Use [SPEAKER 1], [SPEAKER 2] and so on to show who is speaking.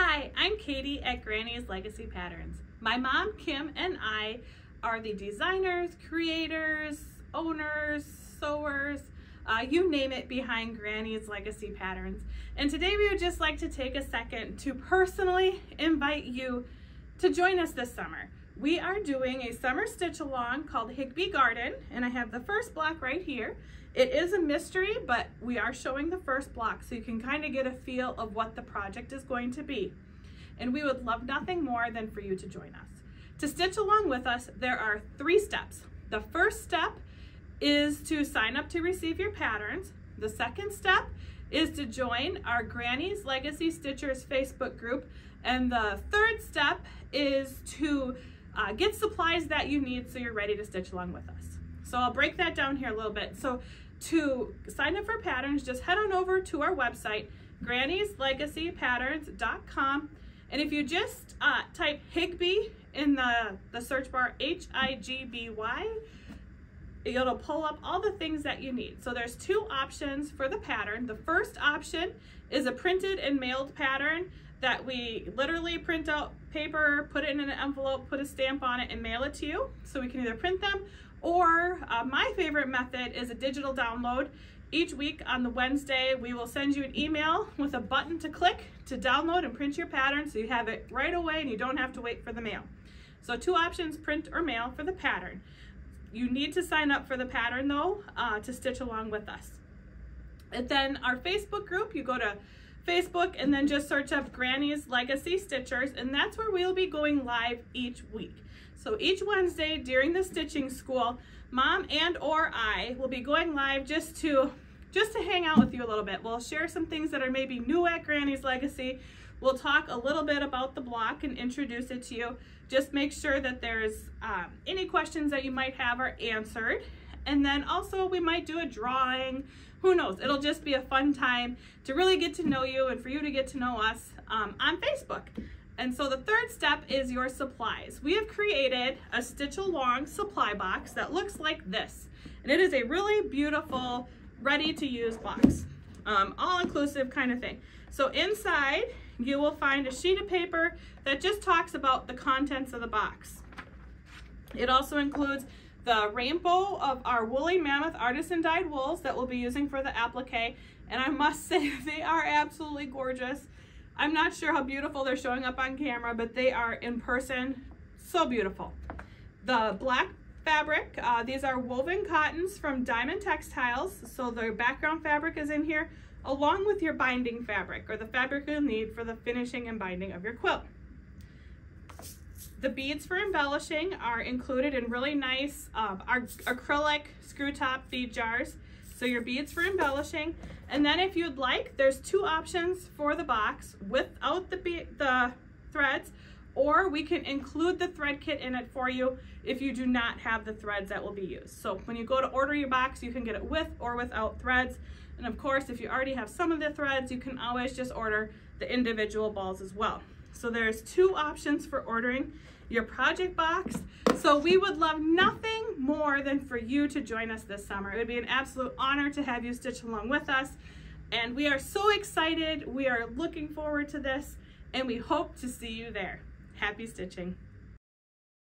[SPEAKER 1] Hi, I'm Katie at Granny's Legacy Patterns. My mom, Kim, and I are the designers, creators, owners, sewers, uh, you name it behind Granny's Legacy Patterns. And today we would just like to take a second to personally invite you to join us this summer. We are doing a summer stitch along called Higby Garden, and I have the first block right here. It is a mystery, but we are showing the first block so you can kind of get a feel of what the project is going to be. And we would love nothing more than for you to join us. To stitch along with us, there are three steps. The first step is to sign up to receive your patterns. The second step is to join our Granny's Legacy Stitchers Facebook group. And the third step is to uh, get supplies that you need so you're ready to stitch along with us. So I'll break that down here a little bit. So to sign up for patterns, just head on over to our website, grannyslegacypatterns.com. And if you just uh, type Higby in the, the search bar, H-I-G-B-Y, it'll pull up all the things that you need. So there's two options for the pattern. The first option is a printed and mailed pattern that we literally print out paper, put it in an envelope, put a stamp on it, and mail it to you. So we can either print them or uh, my favorite method is a digital download. Each week on the Wednesday, we will send you an email with a button to click to download and print your pattern so you have it right away and you don't have to wait for the mail. So two options, print or mail for the pattern. You need to sign up for the pattern though uh, to stitch along with us. And then our Facebook group, you go to Facebook and then just search up Granny's Legacy Stitchers and that's where we'll be going live each week. So each Wednesday during the stitching school, mom and or I will be going live just to just to hang out with you a little bit. We'll share some things that are maybe new at Granny's Legacy. We'll talk a little bit about the block and introduce it to you. Just make sure that there's um, any questions that you might have are answered. And then also we might do a drawing. Who knows? It'll just be a fun time to really get to know you and for you to get to know us um, on Facebook. And so the third step is your supplies. We have created a stitch along supply box that looks like this. And it is a really beautiful, ready to use box. Um, all inclusive kind of thing. So inside you will find a sheet of paper that just talks about the contents of the box. It also includes the rainbow of our woolly mammoth artisan dyed wools that we'll be using for the applique. And I must say they are absolutely gorgeous. I'm not sure how beautiful they're showing up on camera, but they are in person so beautiful. The black fabric, uh, these are woven cottons from Diamond Textiles. So the background fabric is in here along with your binding fabric or the fabric you'll need for the finishing and binding of your quilt. The beads for embellishing are included in really nice uh, acrylic screw top bead jars. So your beads for embellishing. And then if you'd like, there's two options for the box without the, the threads, or we can include the thread kit in it for you if you do not have the threads that will be used. So when you go to order your box, you can get it with or without threads. And of course, if you already have some of the threads, you can always just order the individual balls as well. So there's two options for ordering your project box. So we would love nothing more than for you to join us this summer. It would be an absolute honor to have you stitch along with us. And we are so excited. We are looking forward to this and we hope to see you there. Happy stitching.